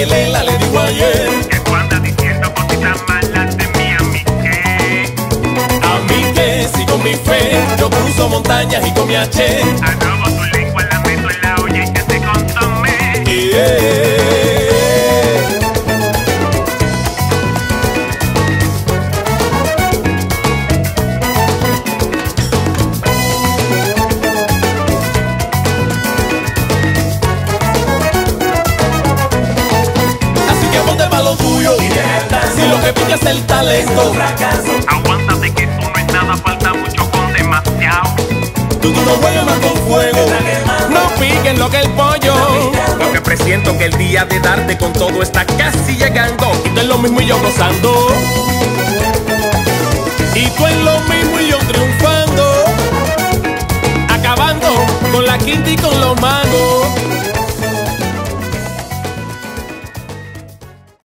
que Lela le dijo ayer. Que tú andas diciendo cositas malas de mí a mí que. A mí que si con mi fe yo cruzo montañas y con mi H. Adobo tu lengua, la meto en la olla y que te consome. Yeah. Es el talento, Aguántate que tú no es nada, falta mucho con demasiado. tú, tú no juegas más con fuego. No piquen lo que el pollo. Lo que presiento que el día de darte con todo está casi llegando. Y tú en lo mismo y yo gozando. Y tú en lo mismo y yo